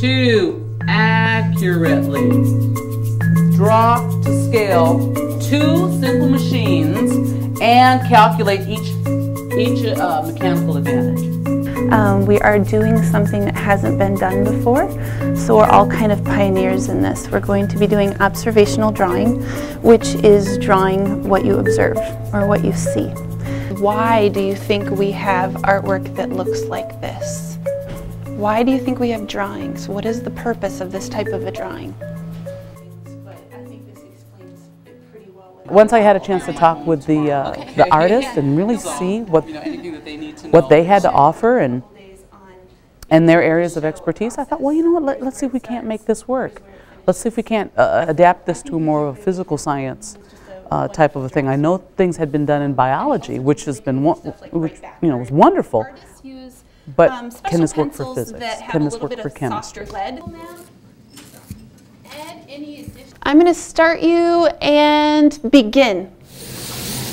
to accurately draw to scale two simple machines and calculate each, each uh, mechanical advantage. Um, we are doing something that hasn't been done before, so we're all kind of pioneers in this. We're going to be doing observational drawing, which is drawing what you observe or what you see. Why do you think we have artwork that looks like this? Why do you think we have drawings? What is the purpose of this type of a drawing? Once I had a chance to talk with the, uh, the artist and really see what, what they had to offer and, and their areas of expertise, I thought, well, you know what, Let, us see if we can't make this work. Let's see if we can't uh, adapt this to more of a physical science uh, type of a thing. I know things had been done in biology, which has been, which, you know, was wonderful. But um, can this work for physics? Can this work for chemistry? I'm going to start you and begin.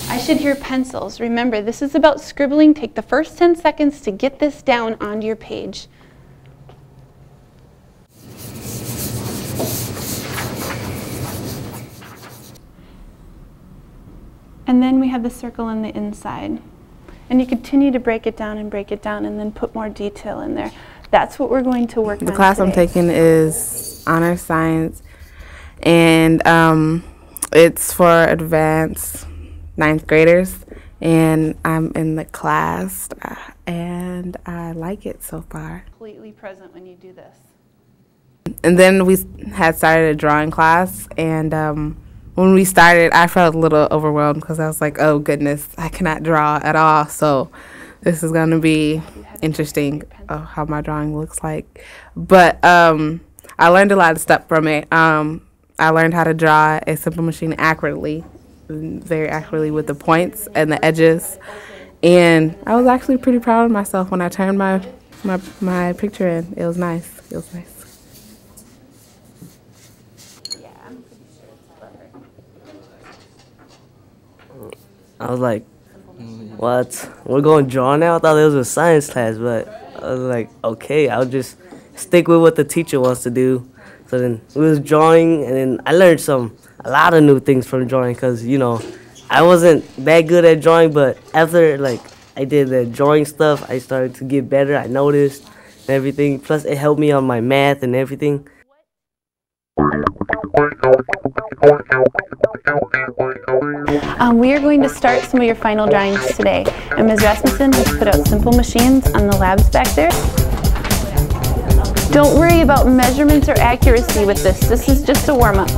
I should hear pencils. Remember, this is about scribbling. Take the first 10 seconds to get this down onto your page. And then we have the circle on the inside. And you continue to break it down and break it down and then put more detail in there. That's what we're going to work the on The class today. I'm taking is Honor Science and um, it's for advanced ninth graders. And I'm in the class, uh, and I like it so far. Completely present when you do this. And then we had started a drawing class, and um, when we started, I felt a little overwhelmed because I was like, "Oh goodness, I cannot draw at all." So this is going to be interesting uh, how my drawing looks like. But um, I learned a lot of stuff from it. Um, I learned how to draw a simple machine accurately, very accurately with the points and the edges. And I was actually pretty proud of myself when I turned my, my, my picture in. It was nice. It was nice. I was like, what? We're going to draw now? I thought it was a science class, but I was like, okay, I'll just stick with what the teacher wants to do. So then we was drawing, and then I learned some a lot of new things from drawing because you know I wasn't that good at drawing, but after like I did the drawing stuff, I started to get better. I noticed everything. Plus, it helped me on my math and everything. Um, we are going to start some of your final drawings today, and Ms. Rasmussen has put out simple machines on the labs back there. Don't worry about measurements or accuracy with this. This is just a warm-up.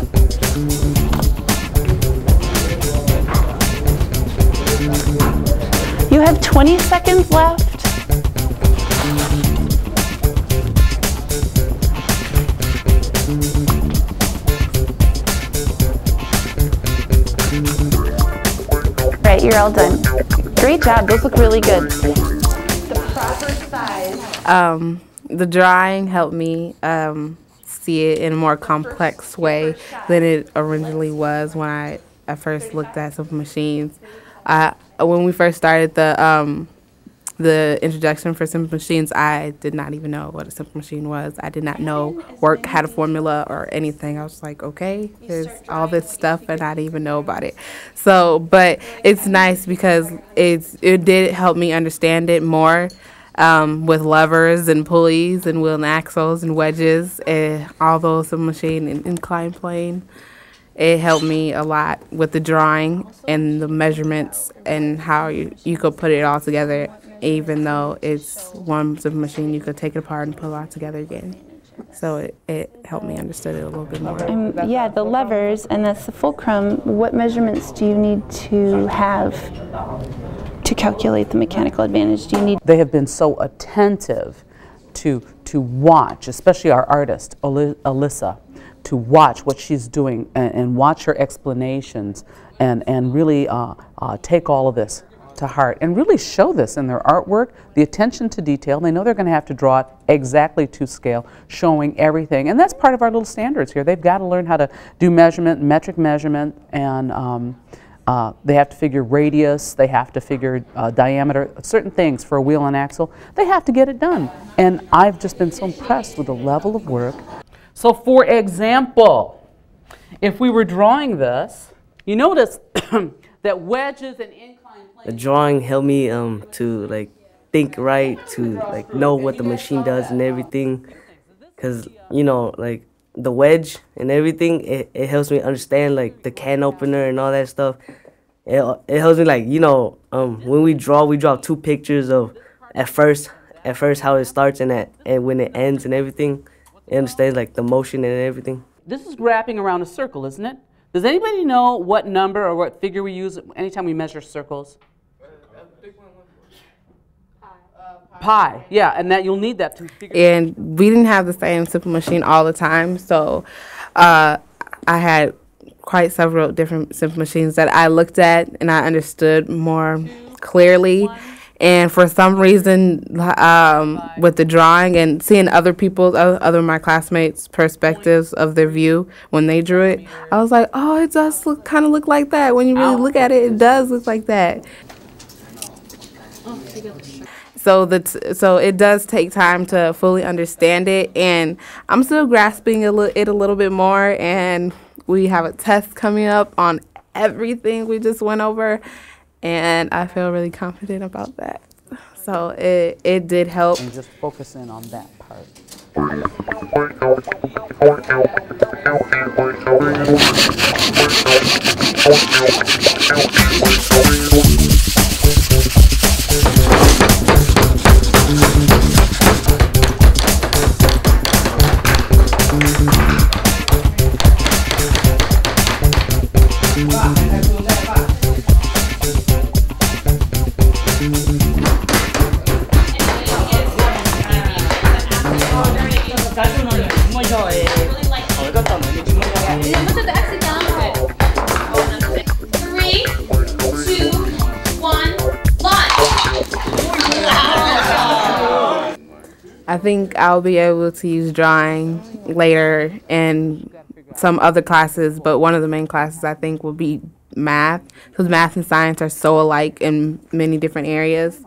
You have 20 seconds left. You're all done. Great job, those look really good. The proper size. Um, the drawing helped me um, see it in a more complex way than it originally was when I, I first looked at some Machines. I, when we first started the um, the introduction for Simple Machines, I did not even know what a Simple Machine was. I did not know work had a formula or anything. I was like, okay, there's all this stuff and I didn't even know about it. So, but it's nice because it's it did help me understand it more um, with levers and pulleys and wheel and axles and wedges and all those of machine and incline plane. It helped me a lot with the drawing and the measurements and how you, you could put it all together. Even though it's one machine, you could take it apart and put it all together again. So it, it helped me understand it a little bit more. Um, yeah, the levers, and that's the fulcrum. What measurements do you need to have to calculate the mechanical advantage? Do you need? They have been so attentive to, to watch, especially our artist, Alyssa, to watch what she's doing and, and watch her explanations and, and really uh, uh, take all of this to heart and really show this in their artwork, the attention to detail. They know they're going to have to draw it exactly to scale, showing everything. And that's part of our little standards here. They've got to learn how to do measurement, metric measurement, and um, uh, they have to figure radius, they have to figure uh, diameter, certain things for a wheel and axle. They have to get it done. And I've just been so impressed with the level of work. So for example, if we were drawing this, you notice that wedges and drawing helped me um to like think right, to like know what the machine does and everything. Cause you know like the wedge and everything, it, it helps me understand like the can opener and all that stuff. It, it helps me like you know um when we draw we draw two pictures of at first at first how it starts and at and when it ends and everything. It understands like the motion and everything. This is wrapping around a circle, isn't it? Does anybody know what number or what figure we use anytime we measure circles? Pi, yeah, and that you'll need that to figure. and we didn't have the same simple machine all the time so uh, i had quite several different simple machines that i looked at and i understood more clearly and for some reason um, with the drawing and seeing other people's other my classmates perspectives of their view when they drew it i was like oh it does look kind of look like that. When you really look at it it does look like that. So that so it does take time to fully understand it and i'm still grasping a it a little bit more and we have a test coming up on everything we just went over and i feel really confident about that so it it did help And just focusing on that part. I think I'll be able to use drawing later in some other classes, but one of the main classes I think will be math because math and science are so alike in many different areas,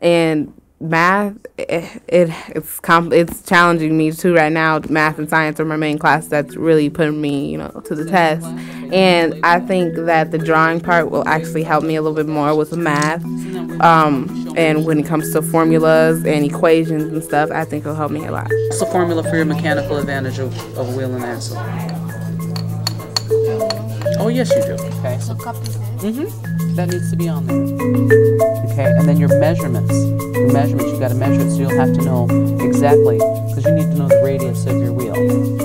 and math it, it it's com- it's challenging me too right now. Math and science are my main class that's really putting me you know to the test, and I think that the drawing part will actually help me a little bit more with math. Um, and when it comes to formulas and equations and stuff, I think it'll help me a lot. What's the formula for your mechanical advantage of, of a wheel and axle? Oh, yes, you do. Okay. So copy Mm-hmm. That needs to be on there. Okay, and then your measurements. Your measurements, you got to measure it, so you'll have to know exactly, because you need to know the radius of your wheel.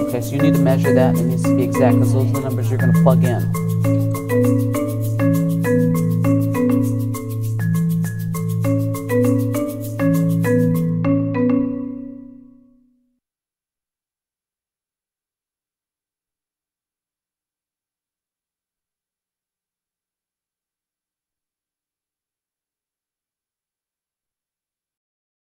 Okay, so you need to measure that, and it needs to be exact, because those are the numbers you're going to plug in.